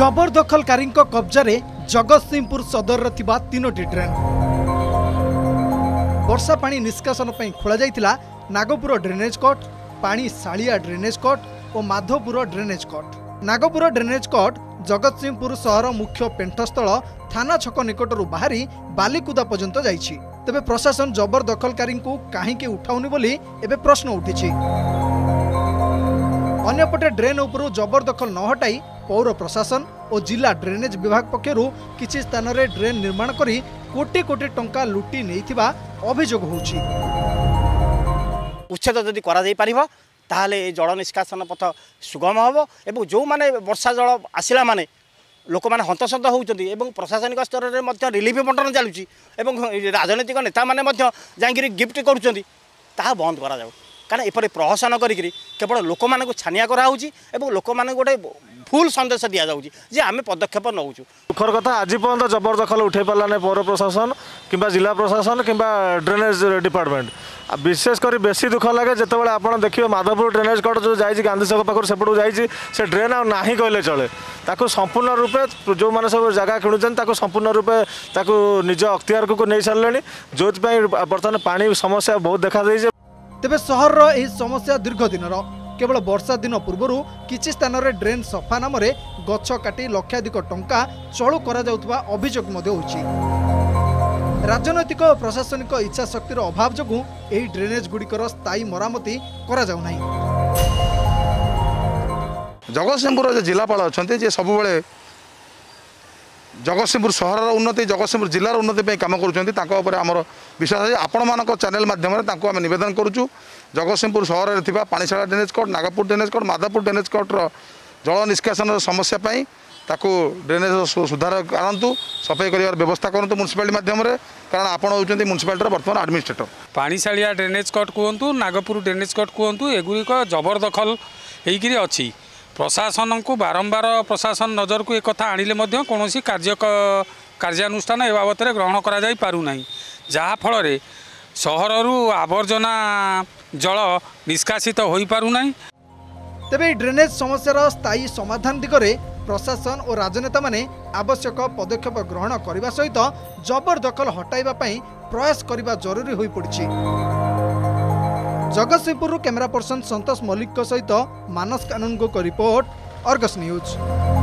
ଜବରଦଖଲକାରୀଙ୍କ କବ୍ଜାରେ ଜଗତସିଂହପୁର ସଦରରେ ଥିବା ତିନୋଟି ଡ୍ରେନ୍। ବର୍ଷା ପାଣି ନିଷ୍କାସନ ପାଇଁ ଖୋଳାଯାଇଥିଲା ନାଗପୁର ଡ୍ରେନେଜ୍ କଟ୍ ପାଣି ଶାଳିଆ ଡ୍ରେନେଜ୍ କଟ୍ ଓ Madhapur drainage cut. Nagpur drainage cut Jagatsinghpur ସହର ମୁଖ୍ୟ ପେଣ୍ଠସ୍ଥଳ ଥାନା ଛକ ନିକଟରୁ ବାହାରି ବାଲିକୁଦା ପର୍ଯ୍ୟନ୍ତ ଯାଇଛି। ତେବେ ପ୍ରଶାସନ ଜବରଦଖଲକାରୀଙ୍କୁ କାହିଁକି ଉଠାଉନି ବୋଲି ଏବେ ପ୍ରଶ୍ନ ଉଠିଛି। ଅନ୍ୟପଟେ ଡ୍ରେନ୍ ଉପରୁ ଜବରଦଖଲ ନ ହଟାଇ ପୌର ପ୍ରଶାସନ ଓ ଜିଲ୍ଲା ଡ୍ରେନେଜ୍ ବିଭାଗ ପକ୍ଷରୁ କିଛି ସ୍ଥାନରେ ଡ୍ରେନ୍ ନିର୍ମାଣ କରି କୋଟି କୋଟି ଟଙ୍କା ଲୁଟି ନେଇଥିବା ଅଭିଯୋଗ ହେଉଛି ଉଚ୍ଛେଦ ଯଦି କରାଯାଇପାରିବ ତାହେଲେ ଏ ଜଳ ନିଷ୍କାସନ ପଥ ସୁଗମ ହେବ ଏବଂ ଯେଉଁମାନେ ବର୍ଷା ଜଳ ଆସିଲା ମାନେ ଲୋକମାନେ ହନ୍ତସନ୍ତ ହେଉଛନ୍ତି ଏବଂ ପ୍ରଶାସନିକ ସ୍ତରରେ ମଧ୍ୟ ରିଲିଫ ବଣ୍ଟନ ଚାଲୁଛି ଏବଂ ରାଜନୈତିକ ନେତାମାନେ ମଧ୍ୟ ଯାଇକିରି ଗିଫ୍ଟ କରୁଛନ୍ତି ତାହା ବନ୍ଦ କରାଯାଉ କାରଣ ଏପରି ପ୍ରହସନ କରିକିରି କେବଳ ଲୋକମାନଙ୍କୁ ଛାନିଆ କରାହେଉଛି ଏବଂ ଲୋକମାନଙ୍କୁ ଗୋଟେ ଭୁଲ ସନ୍ଦେଶ ଦିଆଯାଉଛି ଯେ ଆମେ ପଦକ୍ଷେପ ନେଉଛୁ ଦୁଃଖର କଥା ଆଜି ପର୍ଯ୍ୟନ୍ତ ଜବରଦଖଲ ଉଠାଇ ପାରିଲାନି ପୌର ପ୍ରଶାସନ କିମ୍ବା ଜିଲ୍ଲା ପ୍ରଶାସନ କିମ୍ବା ଡ୍ରେନେଜ୍ ଡିପାର୍ଟମେଣ୍ଟ ଆଉ ବିଶେଷ କରି ବେଶୀ ଦୁଃଖ ଲାଗେ ଯେତେବେଳେ ଆପଣ ଦେଖିବେ ମାଧବପୁର ଡ୍ରେନେଜ୍ କଟ୍ ଯେଉଁ ଯାଇଛି ଗାନ୍ଧୀ ଛକ ପାଖରୁ ସେପଟକୁ ଯାଇଛି ସେ ଡ୍ରେନ୍ ଆଉ ନାହିଁ କହିଲେ ଚଳେ ତାକୁ ସମ୍ପୂର୍ଣ୍ଣ ରୂପେ ଯେଉଁମାନେ ସବୁ ଜାଗା କିଣୁଛନ୍ତି ତାକୁ ସମ୍ପୂର୍ଣ୍ଣ ରୂପେ ତାକୁ ନିଜ ଅକ୍ତିଆରକୁ ନେଇ ସାରିଲେଣି ଯେଉଁଥିପାଇଁ ବର୍ତ୍ତମାନ ପାଣି ସମସ୍ୟା ବହୁତ ଦେଖାଦେଇଛି ତେବେ ସହରର ଏହି ସମସ୍ୟା ଦୀର୍ଘ ଦିନର କେବଳ ବର୍ଷା ଦିନ ପୂର୍ବରୁ କିଛି ସ୍ଥାନରେ ଡ୍ରେନ୍ ସଫା ନାମରେ ଗଛ କାଟି ଲକ୍ଷାଧିକ ଟଙ୍କା ଚଳୁ କରାଯାଉଥିବା ଅଭିଯୋଗ ମଧ୍ୟ ହେଉଛି ରାଜନୈତିକ ଓ ପ୍ରଶାସନିକ ଇଚ୍ଛାଶକ୍ତିର ଅଭାବ ଯୋଗୁଁ ଏହି ଡ୍ରେନେଜ୍ ଗୁଡ଼ିକର ସ୍ଥାୟୀ ମରାମତି କରାଯାଉନାହିଁ। ଜଗତସିଂହପୁର ଯେ ଜିଲ୍ଲାପାଳ ଅଛନ୍ତି ଯେ ସବୁବେଳେ ଜଗତସିଂହପୁର ସହରର ଉନ୍ନତି ଜଗତସିଂହପୁର ଜିଲ୍ଲାର ଉନ୍ନତି ପାଇଁ କାମ କରୁଛନ୍ତି। ତାଙ୍କ ଉପରେ ଆମର ବିଶ୍ୱାସ ଅଛି। ଆପଣମାନଙ୍କ ଚ୍ୟାନେଲ ମାଧ୍ୟମରେ ତାଙ୍କୁ ଆମେ ନିବେଦନ କରୁଛୁ। ଜଗତସିଂହପୁର ସହରରେ ଥିବା ପାଣିଶାଳା drainage cut Nagpur drainage cut Madhapur drainage କୋର୍ଟର ଜଳ ନିଷ୍କାସନର ସମସ୍ୟା ପାଇଁ ତାକୁ ଡ୍ରେନେଜ୍ ସୁଧାର ଆଣନ୍ତୁ ସଫେଇ କରିବାର ବ୍ୟବସ୍ଥା କରନ୍ତୁ ମ୍ୟୁନିସିପାଲିଟି ମାଧ୍ୟମରେ। କାରଣ ଆପଣ ହେଉଛନ୍ତି ମ୍ୟୁନିସିପାଲିଟିର ବର୍ତ୍ତମାନ ଆଡମିନିଷ୍ଟ୍ରେଟର ପାଣିଶାଳିଆ ଡ୍ରେନେଜ୍ କଟ୍ କୁହନ୍ତୁ ନାଗପୁର ଡ୍ରେନେଜ୍ କଟ୍ କୁହନ୍ତୁ ଏଗୁଡ଼ିକ ଜବରଦଖଲ ହେଇକିରି ଅଛି। ପ୍ରଶାସନକୁ ବାରମ୍ବାର ପ୍ରଶାସନ ନଜରକୁ ଏକଥା ଆଣିଲେ ମଧ୍ୟ କୌଣସି କାର୍ଯ୍ୟ କାର୍ଯ୍ୟାନୁଷ୍ଠାନ ଏ ବାବଦରେ ଗ୍ରହଣ କରାଯାଇ ପାରୁନାହିଁ ଯାହାଫଳରେ ସହରରୁ ଆବର୍ଜନା ଜଳ ନିଷ୍କାସିତ ହୋଇପାରୁନାହିଁ ତେବେ ଏହି ଡ୍ରେନେଜ୍ ସମସ୍ୟାର ସ୍ଥାୟୀ ସମାଧାନ ଦିଗରେ ପ୍ରଶାସନ ଓ ରାଜନେତାମାନେ ଆବଶ୍ୟକ ପଦକ୍ଷେପ ଗ୍ରହଣ କରିବା ସହିତ ଜବରଦଖଲ ହଟାଇବା ପାଇଁ ପ୍ରୟାସ କରିବା ଜରୁରୀ ହୋଇପଡ଼ିଛି ଜଗତସିଂହପୁରରୁ କ୍ୟାମେରା ପର୍ସନ ସନ୍ତୋଷ ମଲ୍ଲିକଙ୍କ ସହିତ ମାନସ କାନୁନଗୋଙ୍କ ରିପୋର୍ଟ ଅର୍ଗସ୍ ନ୍ୟୁଜ୍।